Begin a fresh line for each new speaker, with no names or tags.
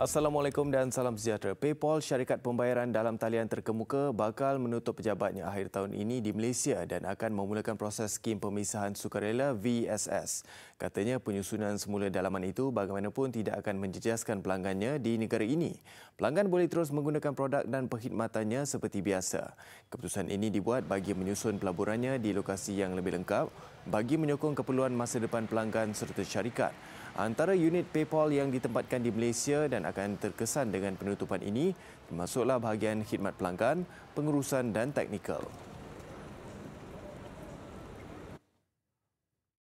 Assalamualaikum dan salam sejahtera. PayPal, syarikat pembayaran dalam talian terkemuka, bakal menutup pejabatnya akhir tahun ini di Malaysia dan akan memulakan proses skim pemisahan sukarela VSS. Katanya penyusunan semula dalaman itu bagaimanapun tidak akan menjejaskan pelanggannya di negara ini. Pelanggan boleh terus menggunakan produk dan perkhidmatannya seperti biasa. Keputusan ini dibuat bagi menyusun pelaburannya di lokasi yang lebih lengkap bagi menyokong keperluan masa depan pelanggan serta syarikat. Antara unit PayPal yang ditempatkan di Malaysia dan akan terkesan dengan penutupan ini termasuklah bahagian khidmat pelanggan, pengurusan dan teknikal.